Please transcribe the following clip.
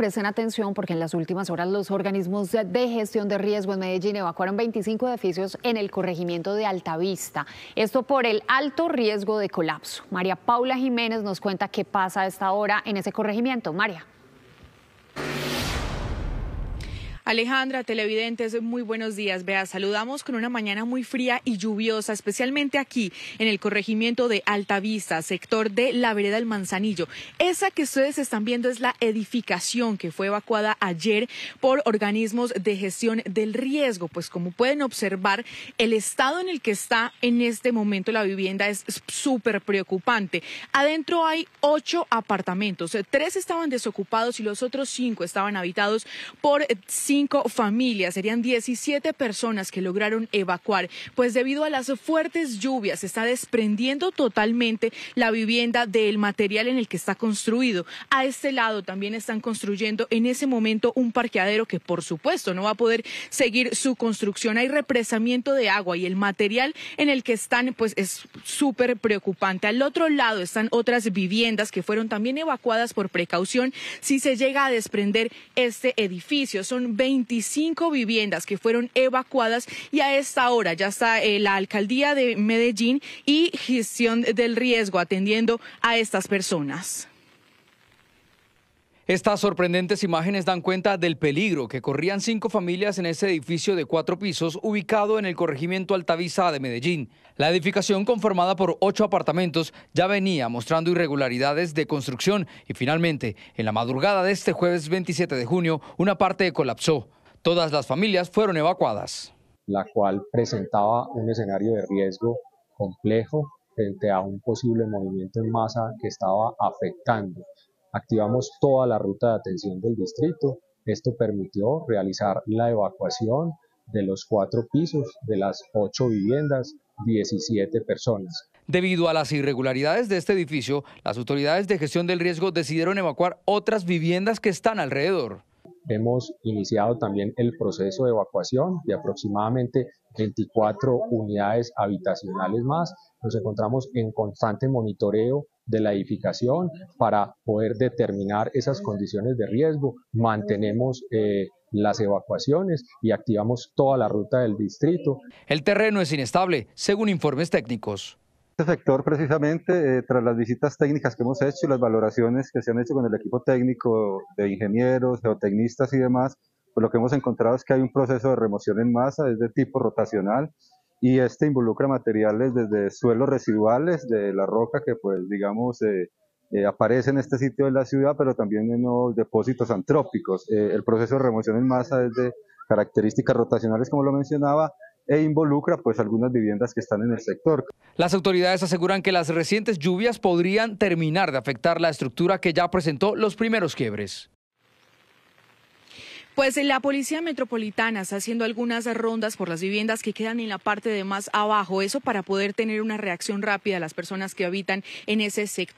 Presten atención porque en las últimas horas los organismos de gestión de riesgo en Medellín evacuaron 25 edificios en el corregimiento de Altavista. Esto por el alto riesgo de colapso. María Paula Jiménez nos cuenta qué pasa a esta hora en ese corregimiento. María. Alejandra, televidentes, muy buenos días. Vea, saludamos con una mañana muy fría y lluviosa, especialmente aquí en el corregimiento de Altavista, sector de la vereda del Manzanillo. Esa que ustedes están viendo es la edificación que fue evacuada ayer por organismos de gestión del riesgo. Pues como pueden observar, el estado en el que está en este momento la vivienda es súper preocupante. Adentro hay ocho apartamentos, tres estaban desocupados y los otros cinco estaban habitados por cinco familias, serían 17 personas que lograron evacuar, pues debido a las fuertes lluvias está desprendiendo totalmente la vivienda del material en el que está construido. A este lado también están construyendo en ese momento un parqueadero que por supuesto no va a poder seguir su construcción. Hay represamiento de agua y el material en el que están pues es súper preocupante. Al otro lado están otras viviendas que fueron también evacuadas por precaución si se llega a desprender este edificio. Son 25 viviendas que fueron evacuadas y a esta hora ya está eh, la alcaldía de Medellín y gestión del riesgo atendiendo a estas personas. Estas sorprendentes imágenes dan cuenta del peligro que corrían cinco familias en ese edificio de cuatro pisos ubicado en el corregimiento Altavisa de Medellín. La edificación conformada por ocho apartamentos ya venía mostrando irregularidades de construcción y finalmente, en la madrugada de este jueves 27 de junio, una parte colapsó. Todas las familias fueron evacuadas. La cual presentaba un escenario de riesgo complejo frente a un posible movimiento en masa que estaba afectando Activamos toda la ruta de atención del distrito. Esto permitió realizar la evacuación de los cuatro pisos de las ocho viviendas, 17 personas. Debido a las irregularidades de este edificio, las autoridades de gestión del riesgo decidieron evacuar otras viviendas que están alrededor. Hemos iniciado también el proceso de evacuación de aproximadamente 24 unidades habitacionales más. Nos encontramos en constante monitoreo de la edificación para poder determinar esas condiciones de riesgo. Mantenemos eh, las evacuaciones y activamos toda la ruta del distrito. El terreno es inestable, según informes técnicos. Este sector precisamente, eh, tras las visitas técnicas que hemos hecho y las valoraciones que se han hecho con el equipo técnico de ingenieros, geotecnistas y demás, pues lo que hemos encontrado es que hay un proceso de remoción en masa, es de tipo rotacional, y este involucra materiales desde suelos residuales de la roca que pues digamos eh, eh, aparece en este sitio de la ciudad, pero también en los depósitos antrópicos. Eh, el proceso de remoción en masa es de características rotacionales, como lo mencionaba, e involucra pues algunas viviendas que están en el sector. Las autoridades aseguran que las recientes lluvias podrían terminar de afectar la estructura que ya presentó los primeros quiebres. Pues la Policía Metropolitana está haciendo algunas rondas por las viviendas que quedan en la parte de más abajo, eso para poder tener una reacción rápida a las personas que habitan en ese sector.